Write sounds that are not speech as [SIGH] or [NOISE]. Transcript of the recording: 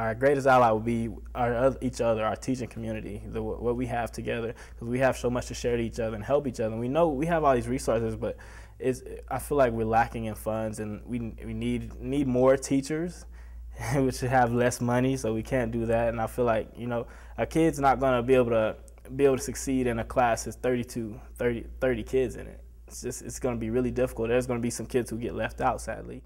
our greatest ally will be our each other, our teaching community, the, what we have together, because we have so much to share to each other and help each other. And we know we have all these resources, but it's, I feel like we're lacking in funds, and we we need need more teachers. [LAUGHS] which should have less money, so we can't do that. And I feel like you know a kid's not going to be able to be able to succeed in a class that's 32, 30, 30 kids in it. It's just it's going to be really difficult. There's going to be some kids who get left out, sadly.